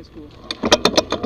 high school.